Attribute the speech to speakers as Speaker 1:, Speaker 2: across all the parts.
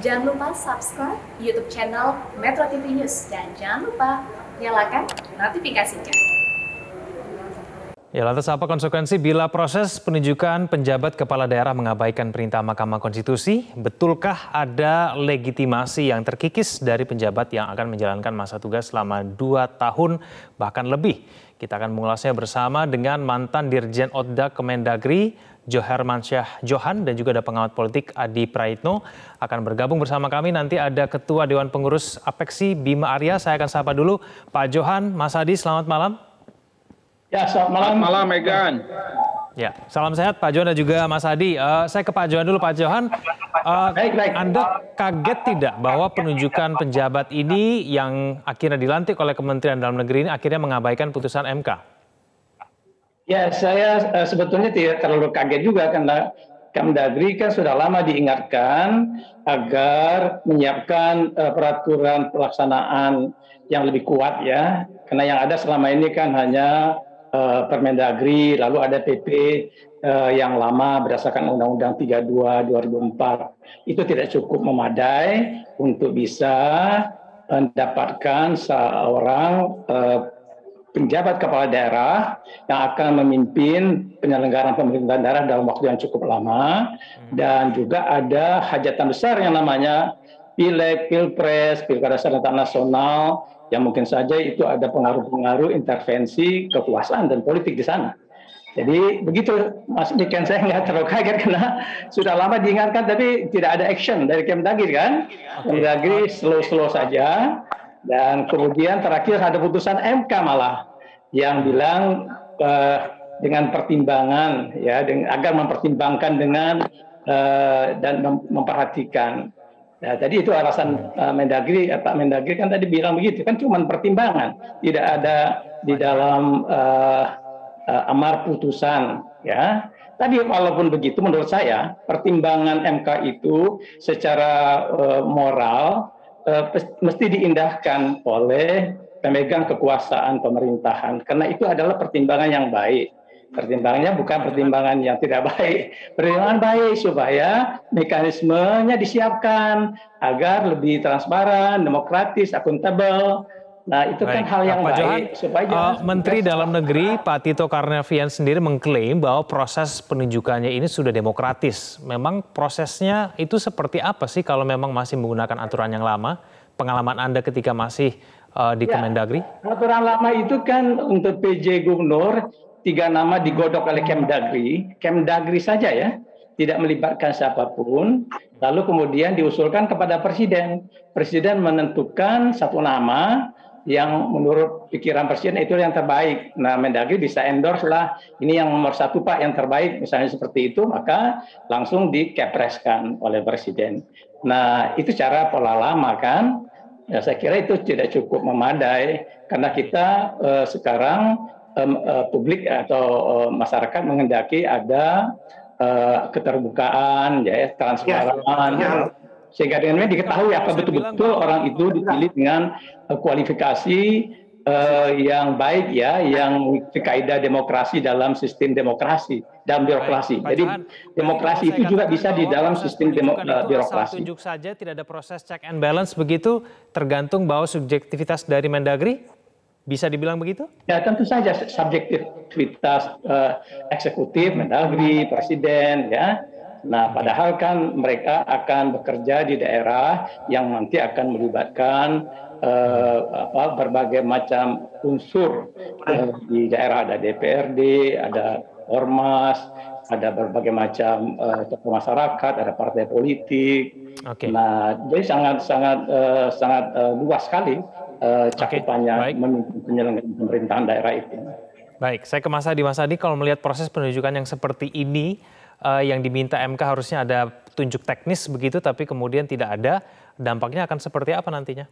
Speaker 1: Jangan lupa subscribe YouTube channel Metro TV News dan jangan lupa nyalakan notifikasinya.
Speaker 2: Ya, lantas apa konsekuensi bila proses penunjukan penjabat kepala daerah mengabaikan perintah Mahkamah Konstitusi? Betulkah ada legitimasi yang terkikis dari penjabat yang akan menjalankan masa tugas selama dua tahun bahkan lebih? Kita akan mengulasnya bersama dengan mantan Dirjen Otda Kemendagri, Joher Mansyah Johan, dan juga ada pengamat politik Adi Praitno. Akan bergabung bersama kami nanti ada Ketua Dewan Pengurus Apeksi Bima Arya. Saya akan sapa dulu Pak Johan, Mas Adi, selamat malam.
Speaker 3: Ya, selamat malam.
Speaker 4: Selamat malam, Megan.
Speaker 2: Ya, salam sehat Pak Johan dan juga Mas Adi. Uh, saya ke Pak Johan dulu, Pak Johan. Uh, baik, baik. Anda kaget tidak bahwa penunjukan penjabat ini yang akhirnya dilantik oleh Kementerian Dalam Negeri ini akhirnya mengabaikan putusan MK?
Speaker 3: Ya, saya uh, sebetulnya tidak terlalu kaget juga karena Kemdagri kan sudah lama diingatkan agar menyiapkan uh, peraturan pelaksanaan yang lebih kuat ya. Karena yang ada selama ini kan hanya uh, Permendagri, lalu ada PP yang lama berdasarkan Undang-Undang 32 2004. Itu tidak cukup memadai untuk bisa mendapatkan seorang penjabat kepala daerah yang akan memimpin penyelenggaraan pemerintahan daerah dalam waktu yang cukup lama dan juga ada hajatan besar yang namanya pileg, pilpres, pilkada serentak nasional yang mungkin saja itu ada pengaruh-pengaruh intervensi kekuasaan dan politik di sana. Jadi begitu Mas Niken saya nggak terlalu kaget karena sudah lama diingatkan tapi tidak ada action dari Kemdagri kan. Kemdagri slow-slow saja dan kemudian terakhir ada putusan MK malah yang bilang uh, dengan pertimbangan ya dengan, agar mempertimbangkan dengan uh, dan mem memperhatikan Nah, tadi itu alasan uh, Mendagri, uh, Pak Mendagri kan tadi bilang begitu, kan cuma pertimbangan, tidak ada di dalam uh, uh, amar putusan, ya. Tapi walaupun begitu, menurut saya pertimbangan MK itu secara uh, moral uh, mesti diindahkan oleh pemegang kekuasaan pemerintahan, karena itu adalah pertimbangan yang baik pertimbangannya bukan pertimbangan yang tidak baik. Pertimbangan baik supaya mekanismenya disiapkan agar lebih transparan, demokratis, akuntabel. Nah, itu kan baik. kan hal yang Pak baik Johan,
Speaker 2: supaya uh, Menteri Dalam Negeri Pak Tito Karnavian sendiri mengklaim bahwa proses penunjukannya ini sudah demokratis. Memang prosesnya itu seperti apa sih kalau memang masih menggunakan aturan yang lama? Pengalaman Anda ketika masih uh, di ya, Kemendagri?
Speaker 3: Aturan lama itu kan untuk PJ Gubernur tiga nama digodok oleh Kemdagri, Kemdagri saja ya, tidak melibatkan siapa pun, lalu kemudian diusulkan kepada Presiden. Presiden menentukan satu nama yang menurut pikiran Presiden itu yang terbaik. Nah, Mendagri bisa endorse lah, ini yang nomor satu Pak yang terbaik, misalnya seperti itu, maka langsung dikepreskan oleh Presiden. Nah, itu cara pola lama kan. Ya, saya kira itu tidak cukup memadai karena kita eh, sekarang uh, publik atau uh, masyarakat mengendaki ada uh, keterbukaan, ya, transparan, ya, ya. Sehingga dengan diketahui apa betul-betul orang itu dipilih dengan uh, kualifikasi uh, yang baik ya, yang kaidah demokrasi dalam sistem demokrasi dalam birokrasi. Baik, Jadi demokrasi itu juga bisa di dalam sistem demo, uh, birokrasi.
Speaker 2: Tunjuk saja tidak ada proses check and balance begitu, tergantung bahwa subjektivitas dari Mendagri. Bisa dibilang begitu?
Speaker 3: Ya tentu saja subjektivitas uh, eksekutif, mendagri, presiden, ya. Nah, padahal kan mereka akan bekerja di daerah yang nanti akan melibatkan uh, apa, berbagai macam unsur uh, di daerah ada DPRD, ada ormas, ada berbagai macam uh, tokoh masyarakat, ada partai politik. Okay. Nah, jadi sangat sangat uh, sangat uh, luas sekali uh, cakupannya okay, penyelenggaraan pemerintahan daerah itu.
Speaker 2: Baik, saya ke Mas Adi. Mas Adi, kalau melihat proses penunjukan yang seperti ini, uh, yang diminta MK harusnya ada tunjuk teknis begitu, tapi kemudian tidak ada, dampaknya akan seperti apa nantinya?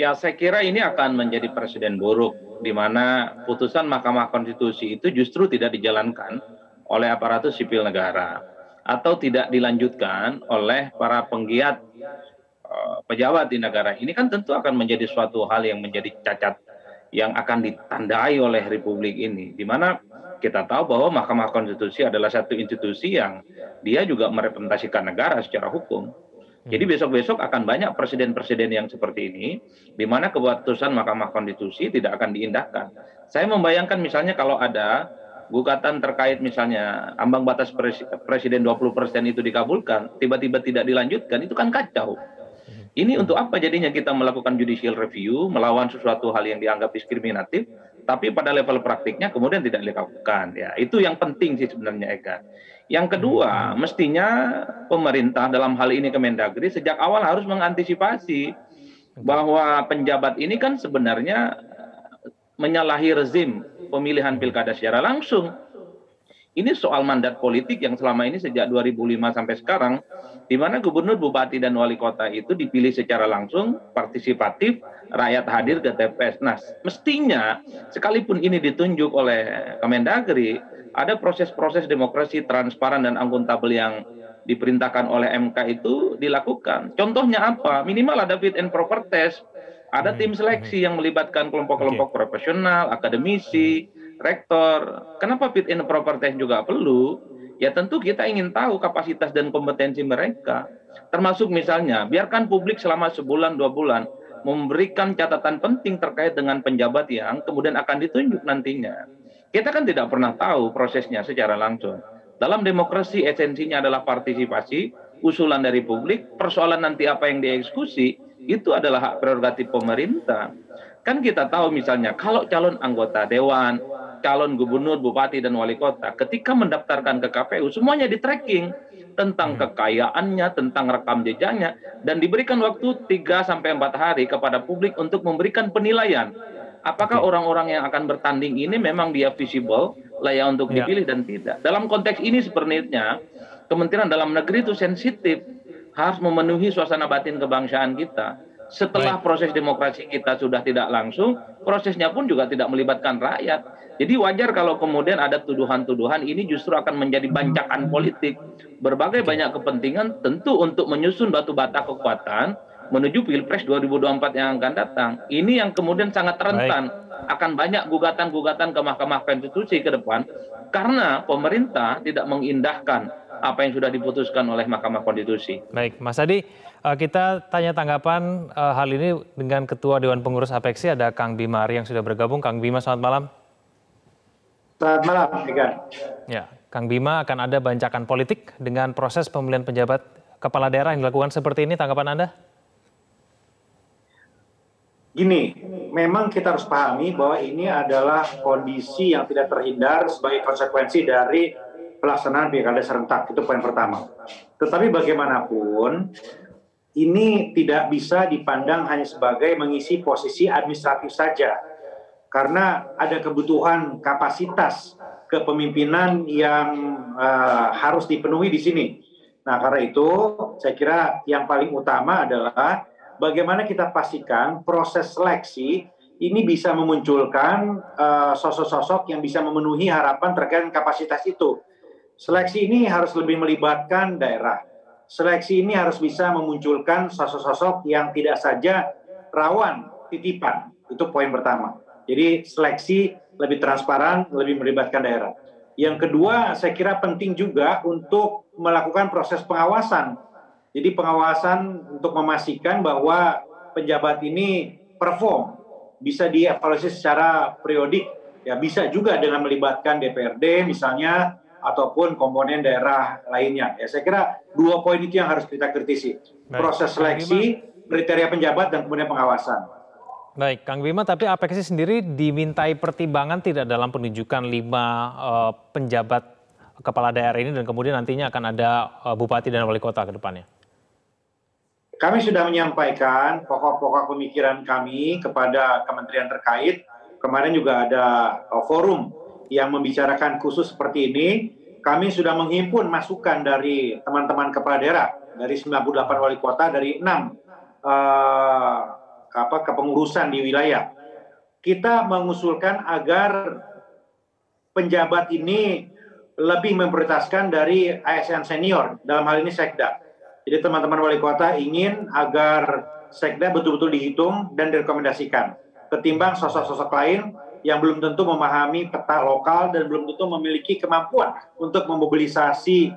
Speaker 4: Ya, saya kira ini akan menjadi presiden buruk, di mana putusan Mahkamah Konstitusi itu justru tidak dijalankan oleh aparatus sipil negara atau tidak dilanjutkan oleh para penggiat Eh, pejabat di negara ini kan tentu akan menjadi suatu hal yang menjadi cacat yang akan ditandai oleh republik ini di mana kita tahu bahwa Mahkamah Konstitusi adalah satu institusi yang dia juga merepresentasikan negara secara hukum Jadi hmm. besok-besok akan banyak presiden-presiden yang seperti ini, di mana keputusan Mahkamah Konstitusi tidak akan diindahkan. Saya membayangkan misalnya kalau ada gugatan terkait misalnya ambang batas presiden 20% itu dikabulkan, tiba-tiba tidak dilanjutkan, itu kan kacau. Ini untuk apa jadinya kita melakukan judicial review, melawan sesuatu hal yang dianggap diskriminatif, tapi pada level praktiknya kemudian tidak dilakukan. Ya, itu yang penting sih sebenarnya Eka. Yang kedua, mestinya pemerintah dalam hal ini Kemendagri sejak awal harus mengantisipasi bahwa penjabat ini kan sebenarnya menyalahi rezim pemilihan pilkada secara langsung. Ini soal mandat politik yang selama ini sejak 2005 sampai sekarang, di mana gubernur, bupati, dan wali kota itu dipilih secara langsung, partisipatif, rakyat hadir ke TPS. Nah, mestinya sekalipun ini ditunjuk oleh Kemendagri, ada proses-proses demokrasi transparan dan akuntabel yang diperintahkan oleh MK itu dilakukan. Contohnya apa? Minimal ada fit and proper test ada tim seleksi yang melibatkan kelompok-kelompok profesional, akademisi, rektor. Kenapa fit and proper test juga perlu? Ya tentu kita ingin tahu kapasitas dan kompetensi mereka. Termasuk misalnya, biarkan publik selama sebulan, dua bulan memberikan catatan penting terkait dengan penjabat yang kemudian akan ditunjuk nantinya. Kita kan tidak pernah tahu prosesnya secara langsung. Dalam demokrasi esensinya adalah partisipasi, usulan dari publik, persoalan nanti apa yang dieksekusi, itu adalah hak prerogatif pemerintah. Kan kita tahu misalnya kalau calon anggota dewan, calon gubernur, bupati dan wali kota ketika mendaftarkan ke KPU semuanya di tracking tentang hmm. kekayaannya, tentang rekam jejaknya dan diberikan waktu 3 sampai 4 hari kepada publik untuk memberikan penilaian. Apakah orang-orang yang akan bertanding ini memang dia visible, layak untuk ya. dipilih dan tidak. Dalam konteks ini sebenarnya Kementerian Dalam Negeri itu sensitif harus memenuhi suasana batin kebangsaan kita. Setelah proses demokrasi kita sudah tidak langsung, prosesnya pun juga tidak melibatkan rakyat. Jadi wajar kalau kemudian ada tuduhan-tuduhan ini justru akan menjadi bancakan politik. Berbagai banyak kepentingan tentu untuk menyusun batu bata kekuatan menuju Pilpres 2024 yang akan datang. Ini yang kemudian sangat rentan Baik. akan banyak gugatan-gugatan ke Mahkamah Konstitusi ke depan karena pemerintah tidak mengindahkan apa yang sudah diputuskan oleh Mahkamah Konstitusi.
Speaker 2: Baik, Mas Adi, eh, kita tanya tanggapan eh, hal ini dengan Ketua Dewan Pengurus APEXI ada Kang Bima Ari yang sudah bergabung. Kang Bima, selamat malam.
Speaker 5: Selamat malam, Egan.
Speaker 2: Ya, Kang Bima akan ada bancakan politik dengan proses pemilihan penjabat kepala daerah yang dilakukan seperti ini. Tanggapan Anda?
Speaker 5: Gini, memang kita harus pahami bahwa ini adalah kondisi yang tidak terhindar sebagai konsekuensi dari pelaksanaan pilkada serentak itu poin pertama. Tetapi bagaimanapun ini tidak bisa dipandang hanya sebagai mengisi posisi administratif saja karena ada kebutuhan kapasitas kepemimpinan yang uh, harus dipenuhi di sini. Nah, karena itu saya kira yang paling utama adalah bagaimana kita pastikan proses seleksi ini bisa memunculkan eh, sosok-sosok uh, yang bisa memenuhi harapan terkait kapasitas itu. Seleksi ini harus lebih melibatkan daerah. Seleksi ini harus bisa memunculkan sosok-sosok yang tidak saja rawan titipan. Itu poin pertama. Jadi seleksi lebih transparan, lebih melibatkan daerah. Yang kedua, saya kira penting juga untuk melakukan proses pengawasan. Jadi pengawasan untuk memastikan bahwa penjabat ini perform, bisa dievaluasi secara periodik. Ya bisa juga dengan melibatkan DPRD misalnya ataupun komponen daerah lainnya. Ya, saya kira dua poin itu yang harus kita kritisi. Proses seleksi, kriteria penjabat, dan kemudian pengawasan.
Speaker 2: Baik, Kang Bima, tapi APEXI sendiri dimintai pertimbangan tidak dalam penunjukan lima uh, penjabat kepala daerah ini dan kemudian nantinya akan ada uh, bupati dan wali kota ke depannya?
Speaker 5: Kami sudah menyampaikan pokok-pokok pemikiran kami kepada kementerian terkait. Kemarin juga ada uh, forum yang membicarakan khusus seperti ini, kami sudah menghimpun masukan dari teman-teman kepala daerah, dari 98 wali kota, dari 6 uh, eh, apa, kepengurusan di wilayah. Kita mengusulkan agar penjabat ini lebih memprioritaskan dari ASN senior, dalam hal ini Sekda. Jadi teman-teman wali kota ingin agar Sekda betul-betul dihitung dan direkomendasikan. Ketimbang sosok-sosok lain yang belum tentu memahami peta lokal dan belum tentu memiliki kemampuan untuk memobilisasi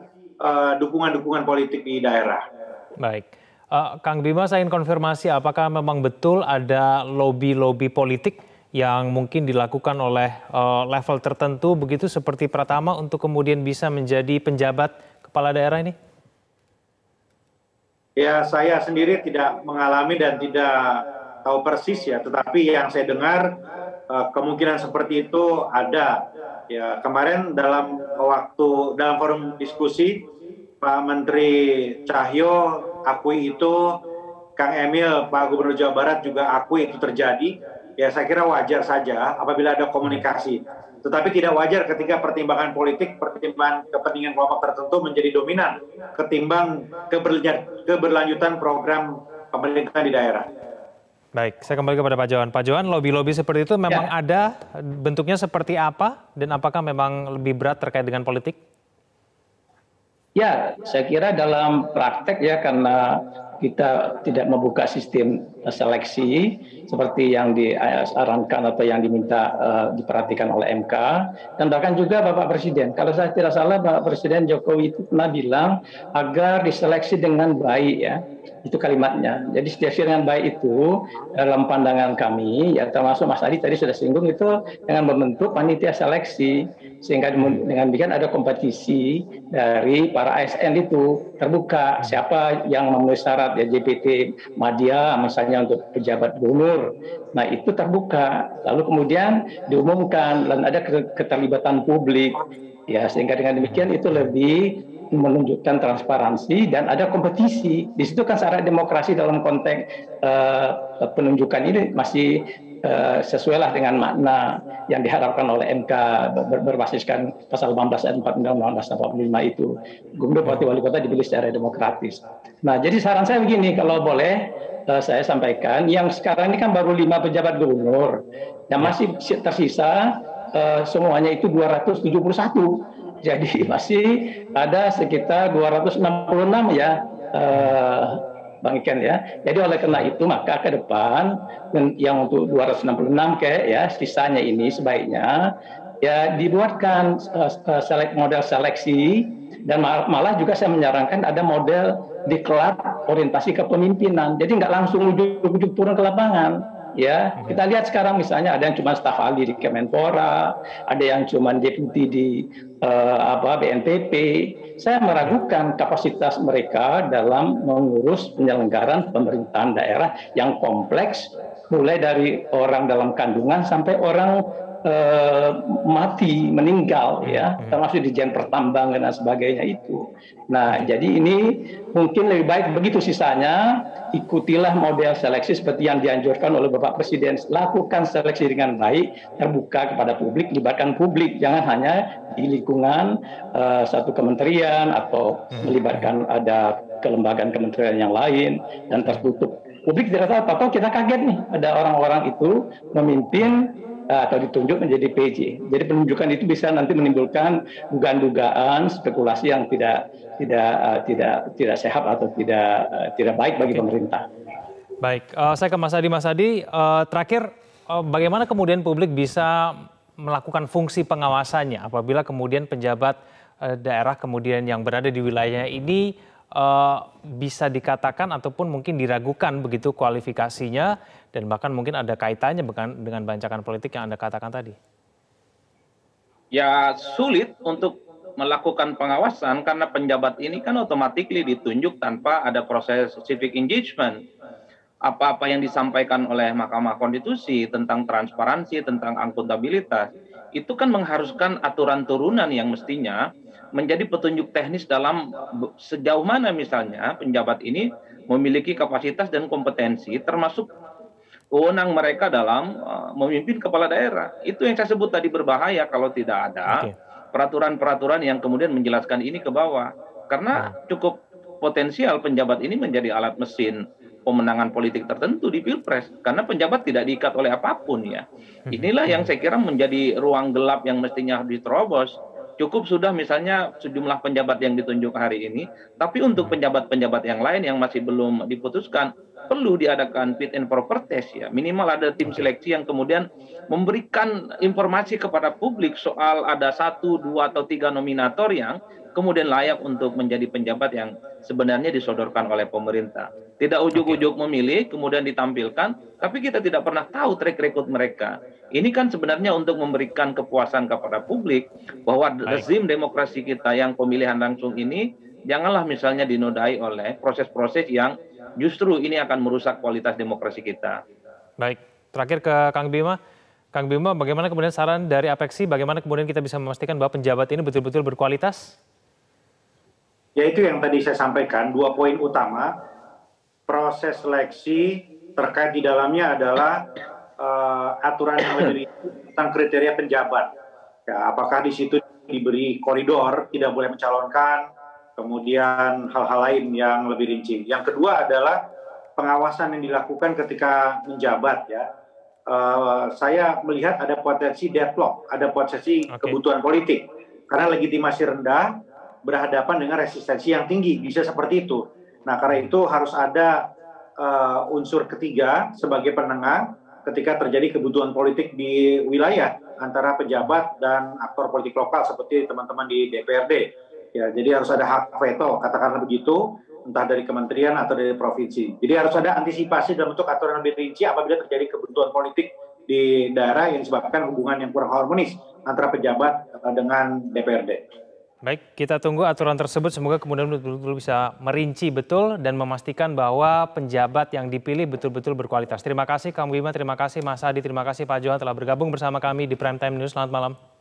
Speaker 5: dukungan-dukungan uh, politik di daerah.
Speaker 2: Baik. Uh, Kang Bima, saya ingin konfirmasi apakah memang betul ada lobby-lobby politik yang mungkin dilakukan oleh uh, level tertentu begitu seperti Pratama untuk kemudian bisa menjadi penjabat kepala daerah ini?
Speaker 5: Ya, saya sendiri tidak mengalami dan tidak tahu persis ya, tetapi yang saya dengar kemungkinan seperti itu ada. Ya, kemarin dalam waktu dalam forum diskusi Pak Menteri Cahyo akui itu, Kang Emil, Pak Gubernur Jawa Barat juga akui itu terjadi. Ya saya kira wajar saja apabila ada komunikasi. Tetapi tidak wajar ketika pertimbangan politik, pertimbangan kepentingan kelompok tertentu menjadi dominan ketimbang keberlanjutan program pemerintah di daerah.
Speaker 2: Baik, saya kembali kepada Pak Johan. Pak Johan, lobby-lobby seperti itu memang ya. ada, bentuknya seperti apa, dan apakah memang lebih berat terkait dengan politik?
Speaker 3: Ya, saya kira dalam praktek ya karena kita tidak membuka sistem seleksi seperti yang disarankan atau yang diminta uh, diperhatikan oleh MK dan bahkan juga Bapak Presiden. Kalau saya tidak salah Bapak Presiden Jokowi itu pernah bilang agar diseleksi dengan baik ya itu kalimatnya. Jadi seleksi dengan baik itu dalam pandangan kami, ya termasuk Mas Adi tadi sudah singgung itu dengan membentuk panitia seleksi sehingga dengan demikian ada kompetisi dari para ASN itu terbuka siapa yang memenuhi syarat ya JPT Media misalnya untuk pejabat gubernur. Nah itu terbuka lalu kemudian diumumkan dan ada keterlibatan publik ya sehingga dengan demikian itu lebih menunjukkan transparansi dan ada kompetisi. Di situ kan syarat demokrasi dalam konteks uh, penunjukan ini masih sesuai lah dengan makna yang diharapkan oleh MK ber berbasiskan pasal 18 ayat 4 Undang-Undang 1945 itu. Gubernur Bupati Wali Kota dipilih secara demokratis. Nah, jadi saran saya begini, kalau boleh uh, saya sampaikan, yang sekarang ini kan baru lima pejabat gubernur, yang masih tersisa uh, semuanya itu 271 jadi masih ada sekitar 266 ya eh, Bang Iken ya. Jadi oleh karena itu maka ke depan yang untuk 266 ke ya sisanya ini sebaiknya ya dibuatkan uh, selek, model seleksi dan malah juga saya menyarankan ada model diklat orientasi kepemimpinan. Jadi nggak langsung ujuk-ujuk turun ke lapangan ya hmm. kita lihat sekarang misalnya ada yang cuma staf ahli di Kemenpora ada yang cuma deputi di uh, apa BNPB saya meragukan kapasitas mereka dalam mengurus penyelenggaraan pemerintahan daerah yang kompleks mulai dari orang dalam kandungan sampai orang uh, mati meninggal ya hmm. termasuk di jen pertambangan dan sebagainya itu. Nah jadi ini mungkin lebih baik begitu sisanya ikutilah model seleksi seperti yang dianjurkan oleh Bapak Presiden lakukan seleksi dengan baik terbuka kepada publik libatkan publik jangan hanya di lingkungan uh, satu kementerian atau hmm. melibatkan ada kelembagaan kementerian yang lain dan tertutup publik tidak tahu apa kita kaget nih ada orang-orang itu memimpin Eh, atau ditunjuk menjadi PJ. Jadi penunjukan itu bisa nanti menimbulkan dugaan-dugaan spekulasi yang tidak tidak uh, tidak tidak sehat atau tidak uh, tidak baik bagi pemerintah.
Speaker 2: Baik, uh, saya ke Mas Adi. Mas Adi, uh, terakhir uh, bagaimana kemudian publik bisa melakukan fungsi pengawasannya apabila kemudian penjabat uh, daerah kemudian yang berada di wilayah ini uh, bisa dikatakan ataupun mungkin diragukan begitu kualifikasinya dan bahkan mungkin ada kaitannya dengan bancakan politik yang Anda katakan tadi?
Speaker 4: Ya sulit untuk melakukan pengawasan karena penjabat ini kan otomatis ditunjuk tanpa ada proses civic engagement. Apa-apa yang disampaikan oleh Mahkamah Konstitusi tentang transparansi, tentang akuntabilitas, itu kan mengharuskan aturan turunan yang mestinya menjadi petunjuk teknis dalam sejauh mana misalnya penjabat ini memiliki kapasitas dan kompetensi termasuk wewenang mereka dalam uh, memimpin kepala daerah. Itu yang saya sebut tadi berbahaya kalau tidak ada peraturan-peraturan yang kemudian menjelaskan ini ke bawah. Karena nah. cukup potensial penjabat ini menjadi alat mesin pemenangan politik tertentu di pilpres karena penjabat tidak diikat oleh apa pun ya hmm. inilah yang saya kira menjadi ruang gelap yang mestinya diterobos cukup sudah misalnya sejumlah penjabat yang ditunjuk hari ini, tapi untuk penjabat-penjabat yang lain yang masih belum diputuskan, perlu diadakan fit and proper test ya. Minimal ada tim seleksi yang kemudian memberikan informasi kepada publik soal ada satu, dua, atau tiga nominator yang kemudian layak untuk menjadi penjabat yang sebenarnya disodorkan oleh pemerintah. Tidak ujuk-ujuk memilih, kemudian ditampilkan, tapi kita tidak pernah tahu track record mereka. Ini kan sebenarnya untuk memberikan kepuasan kepada publik bahwa rezim demokrasi kita yang pemilihan langsung ini janganlah misalnya dinodai oleh proses-proses yang justru ini akan merusak kualitas demokrasi kita.
Speaker 2: Baik, terakhir ke Kang Bima. Kang Bima, bagaimana kemudian saran dari Apeksi, bagaimana kemudian kita bisa memastikan bahwa penjabat ini betul-betul berkualitas?
Speaker 5: Ya itu yang tadi saya sampaikan, dua poin utama. Proses seleksi terkait di dalamnya adalah uh, aturan yang lebih tentang kriteria penjabat. Ya, apakah di situ diberi koridor, tidak boleh mencalonkan, kemudian hal-hal lain yang lebih rinci. Yang kedua adalah pengawasan yang dilakukan ketika menjabat ya. Uh, saya melihat ada potensi deadlock, ada potensi okay. kebutuhan politik karena legitimasi rendah berhadapan dengan resistensi yang tinggi, bisa seperti itu. Nah, karena itu harus ada uh, unsur ketiga sebagai penengah ketika terjadi kebutuhan politik di wilayah antara pejabat dan aktor politik lokal seperti teman-teman di DPRD. Ya, jadi harus ada hak veto, katakanlah begitu, entah dari kementerian atau dari provinsi. Jadi harus ada antisipasi dalam bentuk aturan lebih rinci apabila terjadi kebutuhan politik di daerah yang disebabkan hubungan yang kurang harmonis antara pejabat eh, dengan DPRD.
Speaker 2: Baik, kita tunggu aturan tersebut semoga kemudian betul-betul bisa merinci betul dan memastikan bahwa penjabat yang dipilih betul-betul berkualitas. Terima kasih Kang Bima, terima kasih Mas Adi, terima kasih Pak Johan telah bergabung bersama kami di Prime Time News. Selamat malam.